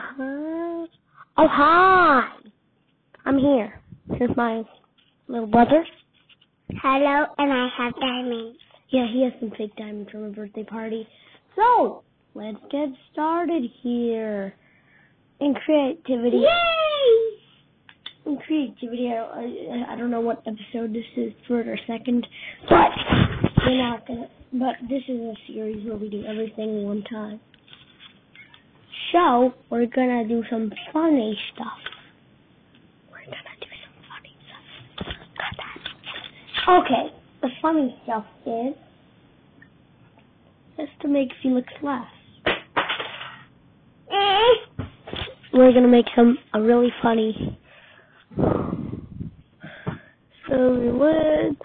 Uh, oh, hi. I'm here. Here's my little brother. Hello, and I have diamonds. Yeah, he has some fake diamonds from a birthday party. So, let's get started here. In creativity. Yay! In creativity, I, I, I don't know what episode this is, third or second, but we're not gonna. But this is a series where we do everything one time. So we're gonna do some funny stuff. We're gonna do some funny stuff. Got that. Okay, the funny stuff is just to make Felix laugh. We're gonna make him a really funny. So we would.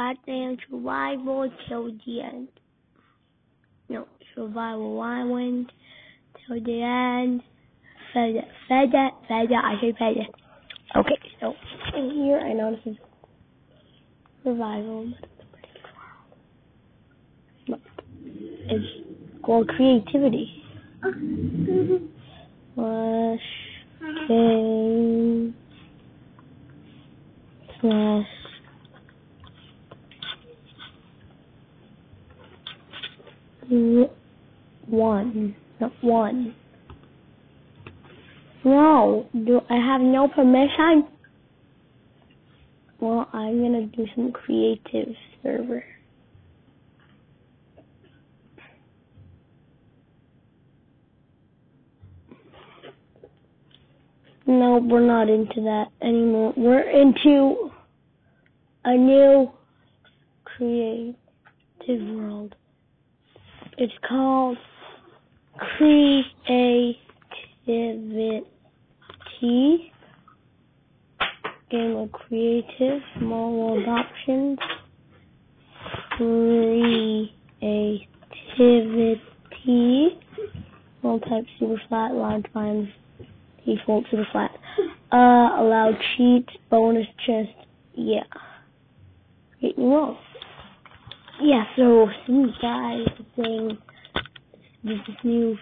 And survival till the end. No, survival island till the end. Fed it, fed it, fed it, I say fed it. Okay, so in here I know this is survival, but it's called creativity. Slash game slash one, not one. No, do I have no permission? Well, I'm gonna do some creative server. No, we're not into that anymore. We're into a new creative world. It's called creativity. Game of creative, small world options, creativity, all type super flat, large lines, default super flat. Uh, allow cheats, bonus chest, yeah. Create new world. Yeah, so some guys there's this new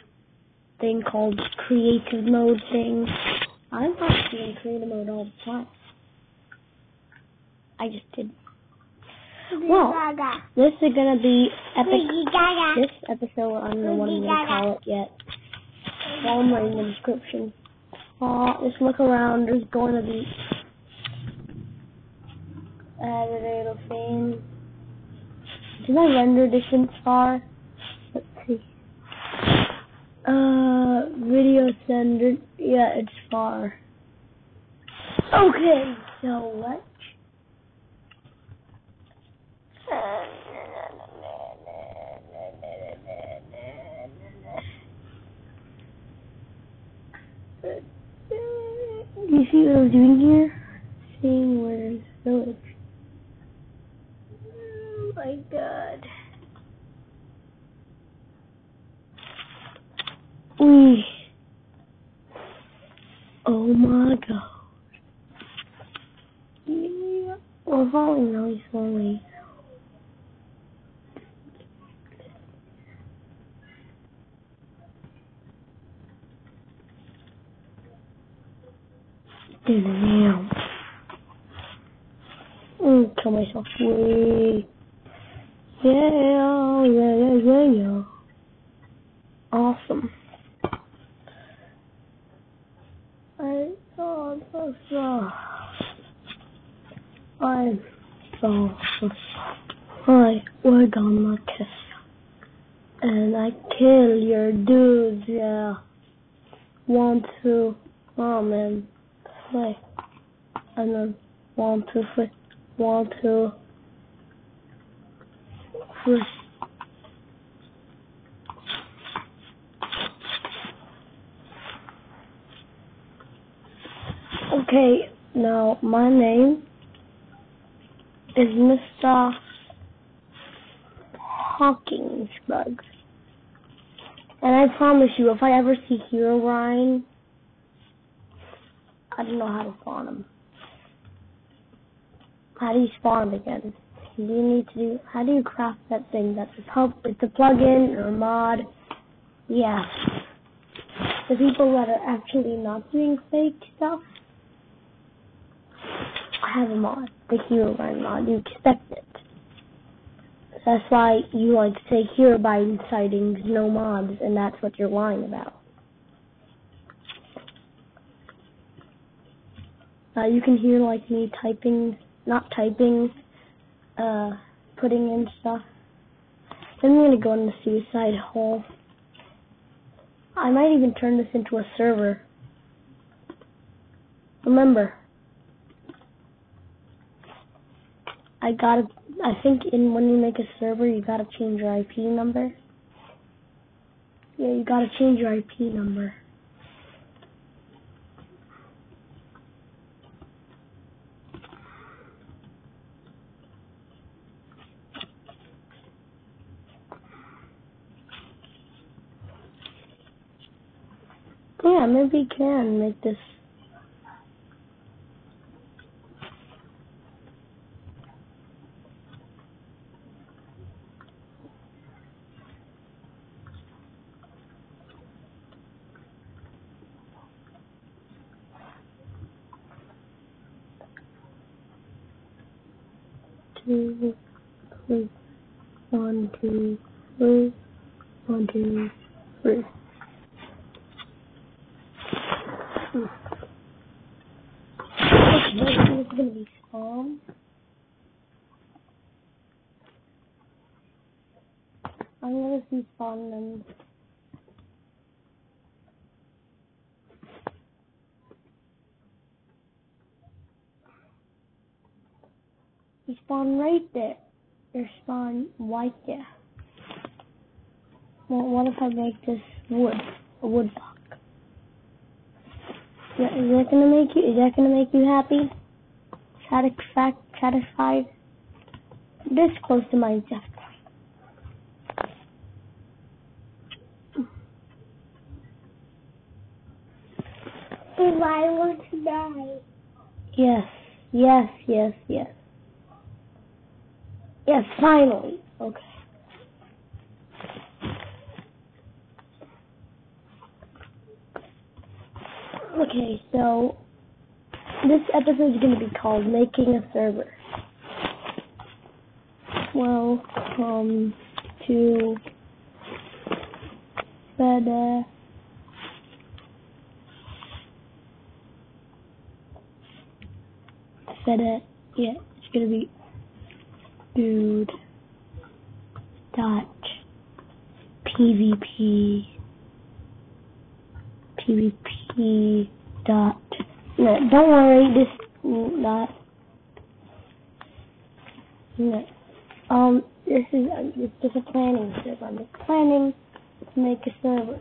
thing called creative mode thing. I'm actually in creative mode all the time. I just did. Well, this is gonna be epic. This episode, I don't know what I'm gonna call it yet. Well, I'm writing the description. Uh, just look around. There's going to be a little thing. Did I render distance far? Let's see. Uh, video sender. Yeah, it's far. Okay, so what? Do you see what I'm doing here? Seeing where where's village. Oh my god. Wee. Oh my god. Yeah. We're falling really slowly. Damn. Mm, kill myself. Yeah, yeah, yeah, yeah, yeah. Awesome. I saw the saw. I saw the I on my kiss. And I kill your dudes, yeah. One, two, oh man. Play. And then one, two, three. One, two, three. Okay, now my name is Mr. Hawkins Bug. And I promise you, if I ever see Herobrine, I don't know how to spawn him. how do you spawn again? Do you need to do? How do you craft that thing? That's a pub. It's a plugin or a mod. Yeah. The people that are actually not doing fake stuff I have a mod. The Herobrine mod. You expect it. That's why you like to say Herobrine sightings, no mods, and that's what you're lying about. Uh, you can hear like me typing, not typing, uh, putting in stuff. Then I'm gonna go in the suicide hole. I might even turn this into a server. Remember, I gotta, I think in when you make a server, you gotta change your IP number. Yeah, you gotta change your IP number. Yeah, maybe you can make this. Two, three, one, two, three, one, two, three. Okay, this is gonna be spawn. I'm gonna spawn them. You spawn right there. Or spawn right there. Well, what if I make this wood? A wood block. Yeah, is that gonna make you? Is that gonna make you happy? Satisfied? Satisfied? This close to my death. If I want to die. Yes, yes, yes, yes. Yes, finally. Okay. Okay, so this episode is going to be called Making a Server. Welcome um, to Feda. Feda. Uh, uh, yeah, it's going to be dude dot pvp pvp dot no don't worry. This not. No. Um this is it's just a planning server I'm just planning to make a server.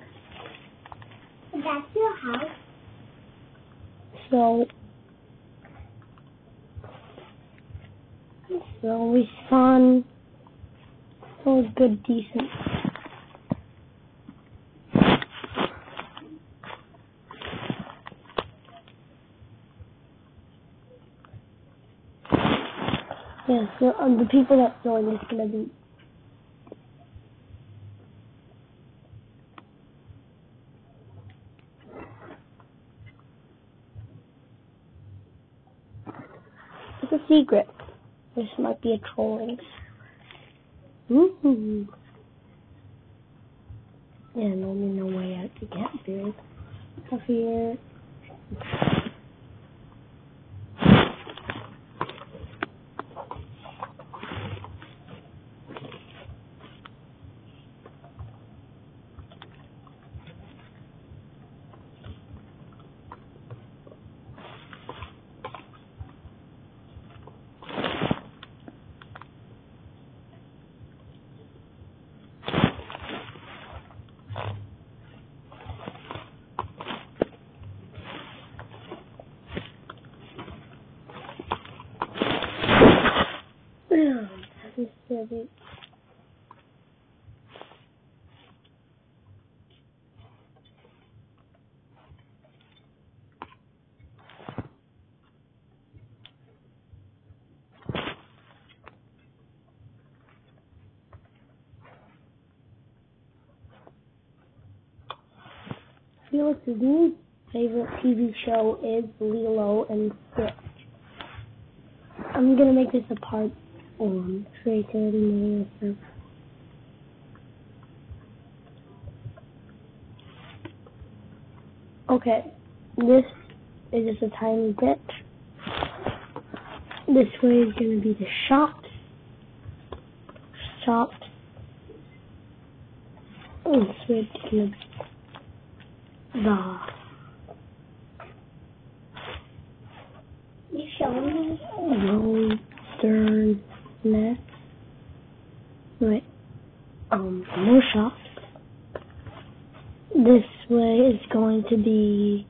That's your house. so so we spawn so good decent Um, the people that join is gonna be It's a secret. This might be a trolling. Ooh. Yeah, no, no way out to get through. Up here. Maybe. Felix's new favorite TV show is Lilo and Stitch. I'm gonna make this a part one. Created in Okay, this is just a tiny bit. This way is gonna be the shop. Shop. Oh, this way is gonna be the You showing me? Western Nest. Wait. Um, more shops. This way is going to be.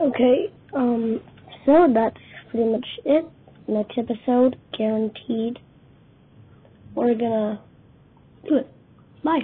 Okay, um, so that's pretty much it. Next episode, guaranteed. We're gonna do it. Bye.